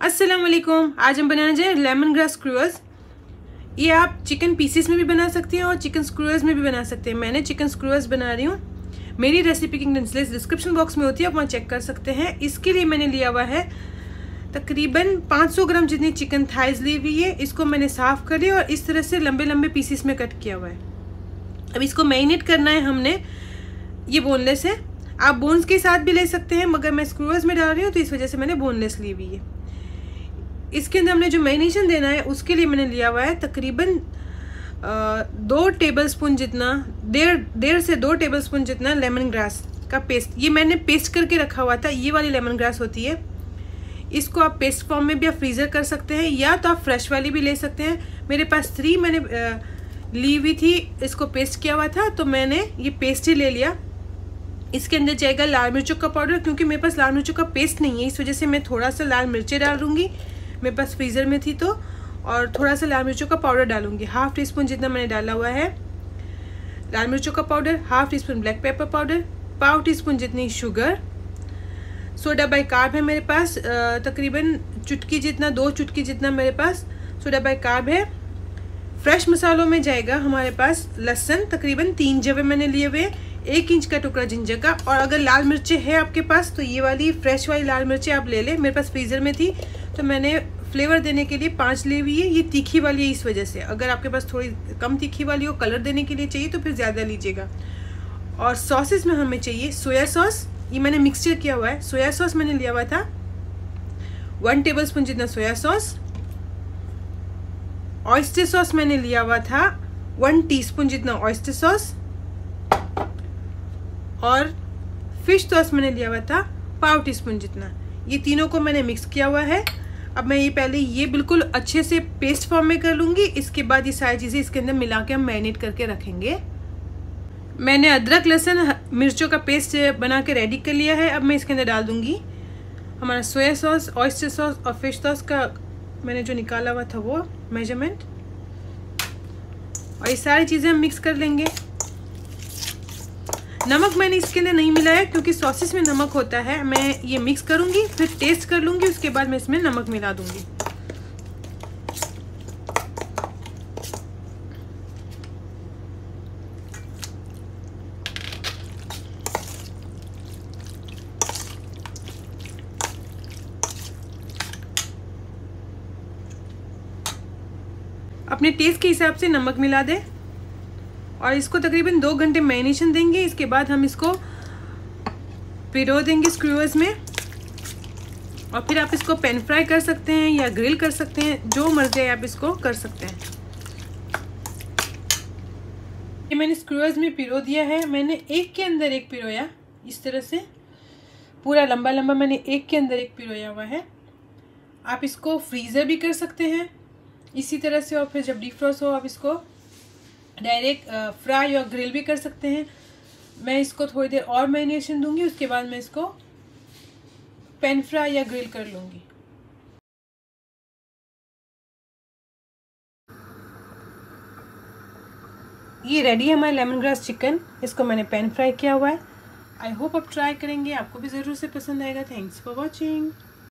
अस्सलाम वालेकुम आज हम बनाने जाए लेमन ग्रास स्क्रूअर्स ये आप चिकन पीसीस में भी बना सकते हैं और चिकन स्क्रूअर्स में भी बना सकते हैं। मैंने चिकन स्क्रूअर्स बना रही हूँ। मेरी रेसिपी की डिस्क्रिप्शन बॉक्स में होती है, आप वहाँ चेक कर सकते हैं। इसके लिए मैंने लिया हुआ है तकरीबन 500 ग्राम जितनी चिकन थाइज ली हुई है, इसको मैंने साफ़ कर लिया और इस तरह से लंबे लंबे पीसीस में कट किया हुआ है। अब इसको मैरिनेट करना है हमने। ये बोनलेस है। आप बोन्स के साथ भी ले सकते हैं, मगर मैं स्क्रूअर्स में डाल रही हूँ तो इस वजह से मैंने बोनलेस ली हुई है। इसके अंदर हमने जो मैरिनेशन देना है, उसके लिए मैंने लिया हुआ है तकरीबन दो टेबल स्पून जितना, डेढ़ डेढ़ से दो टेबल स्पून जितना लेमन ग्रास का पेस्ट ये मैंने पेस्ट करके रखा हुआ था, ये वाली लेमन ग्रास होती है। इसको आप पेस्ट फॉर्म में भी आप फ्रीज़र कर सकते हैं, या तो आप फ्रेश वाली भी ले सकते हैं। मेरे पास थ्री मैंने ली हुई थी, इसको पेस्ट किया हुआ था तो मैंने ये पेस्ट ही ले लिया। इसके अंदर जाएगा लाल मिर्चों का पाउडर क्योंकि मेरे पास लाल मिर्चों का पेस्ट नहीं है, इस वजह से मैं थोड़ा सा लाल मिर्चें डाल दूँगी। मेरे पास फ्रीज़र में थी तो और थोड़ा सा लाल मिर्चों का पाउडर डालूँगी। हाफ़ टी स्पून जितना मैंने डाला हुआ है। लाल मिर्चों का powder half tea spoon black pepper powder पाव टी स्पून जितनी शुगर सोडा बाई कार्ब है मेरे पास तकरीबन चुटकी जितना, दो चुटकी जितना मेरे पास सोडा बाई कार्ब है। फ्रेश मसालों में जाएगा हमारे पास लहसन, तकरीबन तीन जवे मैंने लिए हुए, एक इंच का टुकड़ा जिंजर का, और अगर लाल मिर्चें है आपके पास तो ये वाली फ्रेश वाली लाल मिर्चें आप ले लें। मेरे पास फ्रीज़र में थी तो मैंने फ्लेवर देने के लिए पाँच ली है, ये तीखी वाली है इस वजह से। अगर आपके पास थोड़ी कम तीखी वाली हो, कलर देने के लिए चाहिए तो फिर ज़्यादा लीजिएगा। और सॉसेस में हमें चाहिए सोया सॉस, ये मैंने मिक्सचर किया हुआ है। सोया सॉस मैंने लिया हुआ था। वन टेबल स्पून जितना सोया सॉस। ऑयस्टर सॉस मैंने लिया हुआ था। वन टीस्पून जितना ऑयस्टर सॉस। और फ़िश सॉस मैंने लिया हुआ था, पाव टी जितना। ये तीनों को मैंने मिक्स किया हुआ है। अब मैं ये पहले ये बिल्कुल अच्छे से पेस्ट फॉर्म में कर लूँगी, इसके बाद ये सारी चीज़ें इसके अंदर मिला के हम मैरिनेट करके रखेंगे। मैंने अदरक, लहसुन मिर्चों का पेस्ट बना के रेडी कर लिया है, अब मैं इसके अंदर डाल दूँगी हमारा सोया सॉस ऑयस्टर सॉस और फ़िश सॉस का मैंने जो निकाला हुआ था वो मेज़रमेंट और ये सारी चीज़ें हम मिक्स कर लेंगे। नमक मैंने इसके अंदर नहीं मिलाया क्योंकि सॉसेस में नमक होता है। मैं ये मिक्स करूँगी, फिर टेस्ट कर लूँगी, उसके बाद मैं इसमें नमक मिला दूँगी। अपने टेस्ट के हिसाब से नमक मिला दें। और इसको तकरीबन दो घंटे मैरिनेशन देंगे, इसके बाद हम इसको पिरो देंगे स्क्रूअर्स में। और फिर आप इसको पेन फ्राई कर सकते हैं या ग्रिल कर सकते हैं, जो मर्ज़ी है आप इसको कर सकते हैं। ये मैंने स्क्रूअर्स में पिरो दिया है। मैंने एक के अंदर एक पिरोया, इस तरह से। पूरा लंबा लंबा मैंने एक के अंदर एक पिरोया हुआ है। आप इसको फ्रीज़र भी कर सकते हैं। इसी तरह से और फिर जब डिफ्रॉस हो, आप इसको डायरेक्ट फ्राई और ग्रिल भी कर सकते हैं। मैं इसको थोड़ी देर और मैरिनेशन दूँगी, उसके बाद मैं इसको पेन फ्राई या ग्रिल कर लूँगी। ये रेडी है हमारा लेमन ग्रास चिकन इसको मैंने पेन फ्राई किया हुआ है। आई होप आप ट्राई करेंगे। आपको भी ज़रूर से पसंद आएगा। Thanks for watching